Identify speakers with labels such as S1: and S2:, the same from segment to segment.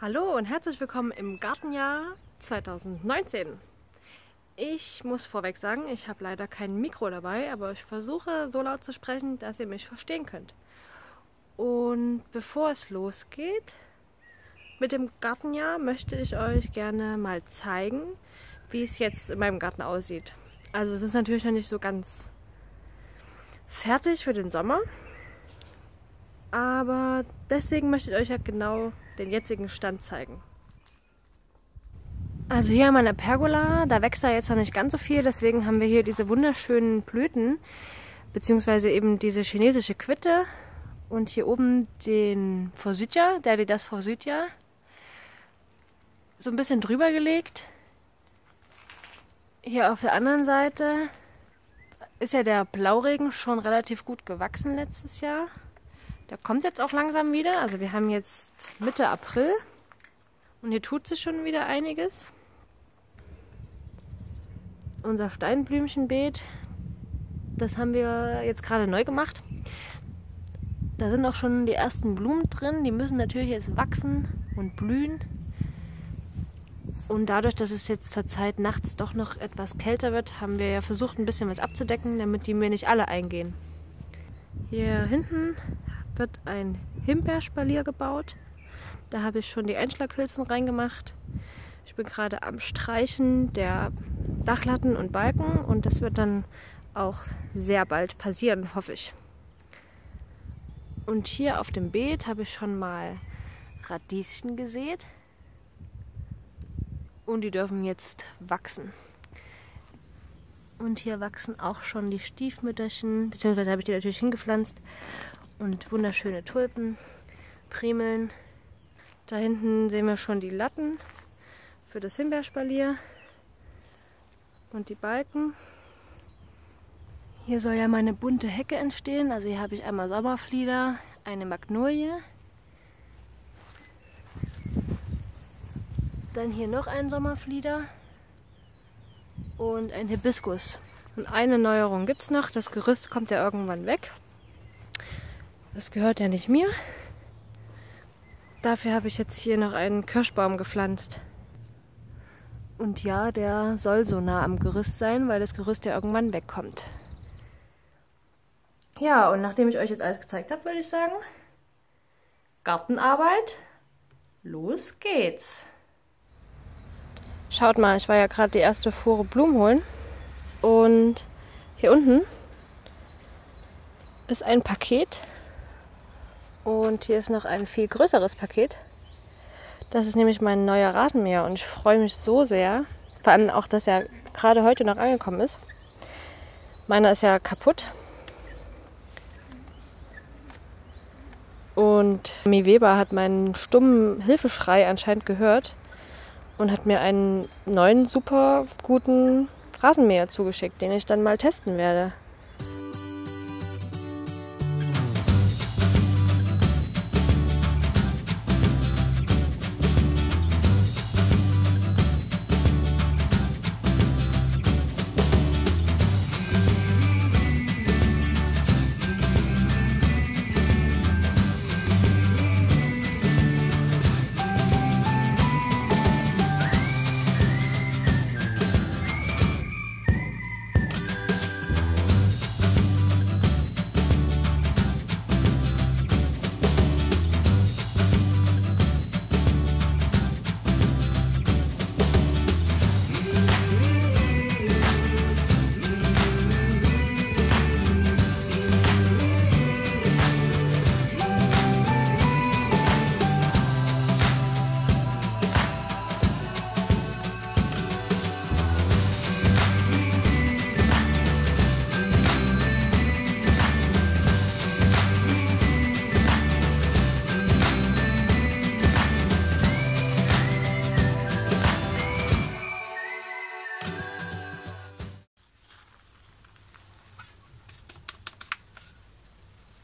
S1: Hallo und herzlich willkommen im Gartenjahr 2019. Ich muss vorweg sagen, ich habe leider kein Mikro dabei, aber ich versuche so laut zu sprechen, dass ihr mich verstehen könnt. Und bevor es losgeht mit dem Gartenjahr, möchte ich euch gerne mal zeigen, wie es jetzt in meinem Garten aussieht. Also es ist natürlich noch nicht so ganz fertig für den Sommer, aber deswegen möchte ich euch ja genau den jetzigen Stand zeigen. Also hier an meiner Pergola, da wächst da jetzt noch nicht ganz so viel, deswegen haben wir hier diese wunderschönen Blüten, beziehungsweise eben diese chinesische Quitte und hier oben den Forsythia, der das Forsythia, so ein bisschen drüber gelegt. Hier auf der anderen Seite ist ja der Blauregen schon relativ gut gewachsen letztes Jahr. Der kommt jetzt auch langsam wieder, also wir haben jetzt Mitte April und hier tut sich schon wieder einiges unser Steinblümchenbeet, das haben wir jetzt gerade neu gemacht. Da sind auch schon die ersten Blumen drin. Die müssen natürlich jetzt wachsen und blühen. Und dadurch, dass es jetzt zur Zeit nachts doch noch etwas kälter wird, haben wir ja versucht, ein bisschen was abzudecken, damit die mir nicht alle eingehen. Hier hinten wird ein Himbeerspalier gebaut. Da habe ich schon die Einschlaghülsen reingemacht. Ich bin gerade am Streichen der Dachlatten und Balken und das wird dann auch sehr bald passieren, hoffe ich. Und hier auf dem Beet habe ich schon mal Radieschen gesät und die dürfen jetzt wachsen. Und hier wachsen auch schon die Stiefmütterchen, beziehungsweise habe ich die natürlich hingepflanzt und wunderschöne Tulpen, Primeln. Da hinten sehen wir schon die Latten für das Himbeerspalier und die Balken. Hier soll ja meine bunte Hecke entstehen. Also hier habe ich einmal Sommerflieder, eine Magnolie. Dann hier noch ein Sommerflieder und ein Hibiskus. Und eine Neuerung gibt es noch. Das Gerüst kommt ja irgendwann weg. Das gehört ja nicht mir. Dafür habe ich jetzt hier noch einen Kirschbaum gepflanzt. Und ja, der soll so nah am Gerüst sein, weil das Gerüst ja irgendwann wegkommt. Ja, und nachdem ich euch jetzt alles gezeigt habe, würde ich sagen, Gartenarbeit, los geht's. Schaut mal, ich war ja gerade die erste Fuhre Blumen holen. Und hier unten ist ein Paket. Und hier ist noch ein viel größeres Paket. Das ist nämlich mein neuer Rasenmäher und ich freue mich so sehr. Vor allem auch, dass er gerade heute noch angekommen ist. Meiner ist ja kaputt. Und Mi Weber hat meinen stummen Hilfeschrei anscheinend gehört und hat mir einen neuen super guten Rasenmäher zugeschickt, den ich dann mal testen werde.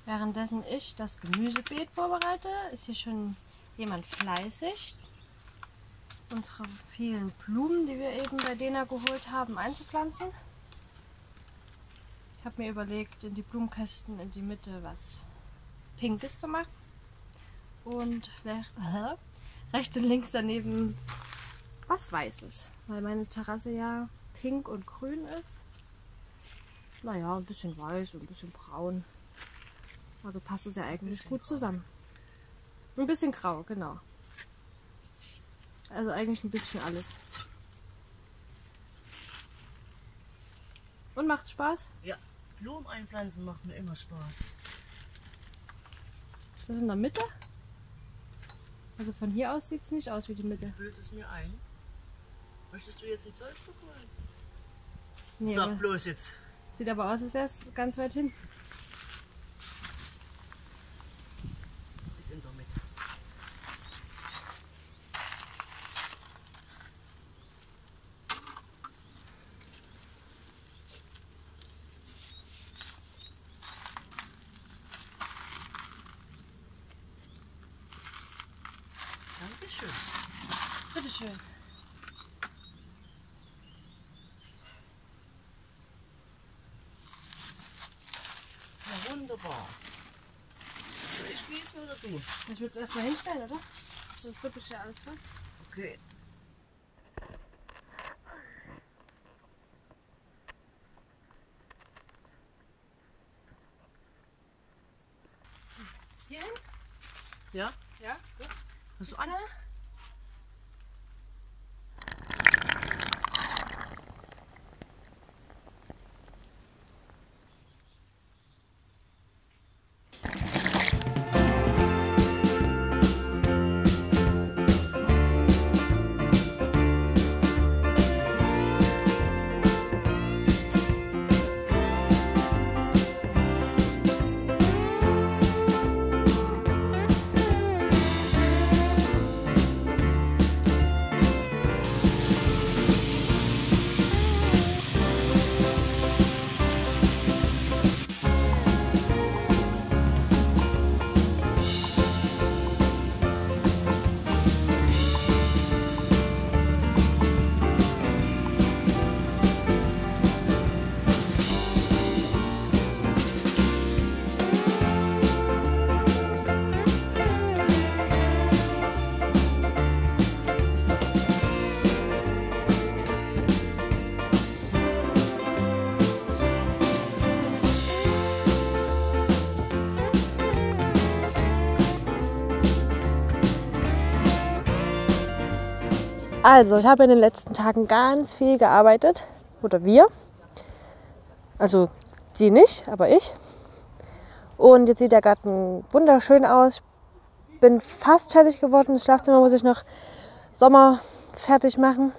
S1: Währenddessen ich das Gemüsebeet vorbereite, ist hier schon jemand fleißig, unsere vielen Blumen, die wir eben bei Dena geholt haben, einzupflanzen. Ich habe mir überlegt, in die Blumenkästen in die Mitte was Pinkes zu machen. Und rechts und links daneben was Weißes. Weil meine Terrasse ja pink und grün ist. Naja, ein bisschen weiß und ein bisschen braun. Also passt es ja eigentlich gut zusammen. Ein bisschen grau, genau. Also eigentlich ein bisschen alles. Und macht Spaß?
S2: Ja, Blumen einpflanzen macht mir immer Spaß.
S1: Das ist in der Mitte? Also von hier aus sieht es nicht aus wie die Mitte.
S2: Bildet es mir ein? Möchtest du jetzt ein Zollstock holen?
S1: Nee,
S2: Sag bloß jetzt.
S1: sieht aber aus, als wäre es ganz weit hin.
S2: Ist in der Mitte. Dankeschön.
S1: Bitteschön.
S2: Ja, wunderbar. Soll ich gießen oder du?
S1: Ich würde es erstmal hinstellen, oder? Sonst suppe ich ja alles voll.
S2: Okay.
S1: Hier hin?
S2: Ja?
S1: Ja, gut.
S2: Hast du an?
S1: Also, ich habe in den letzten Tagen ganz viel gearbeitet. Oder wir. Also, sie nicht, aber ich. Und jetzt sieht der Garten wunderschön aus. Bin fast fertig geworden. Das Schlafzimmer muss ich noch Sommer fertig machen.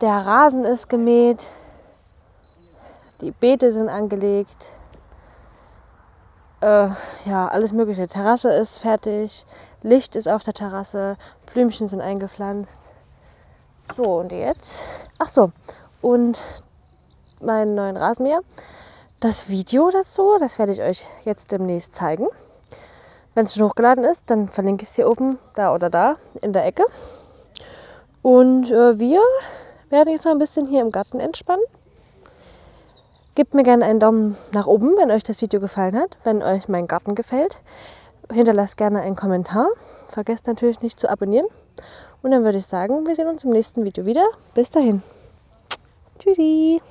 S1: Der Rasen ist gemäht. Die Beete sind angelegt. Äh, ja, alles Mögliche. Terrasse ist fertig. Licht ist auf der Terrasse. Blümchen sind eingepflanzt. So, und jetzt? Ach so, und meinen neuen Rasenmäher. Das Video dazu, das werde ich euch jetzt demnächst zeigen. Wenn es schon hochgeladen ist, dann verlinke ich es hier oben, da oder da, in der Ecke. Und äh, wir werden jetzt noch ein bisschen hier im Garten entspannen. Gebt mir gerne einen Daumen nach oben, wenn euch das Video gefallen hat, wenn euch mein Garten gefällt. Hinterlasst gerne einen Kommentar. Vergesst natürlich nicht zu abonnieren. Und dann würde ich sagen, wir sehen uns im nächsten Video wieder. Bis dahin. Tschüssi.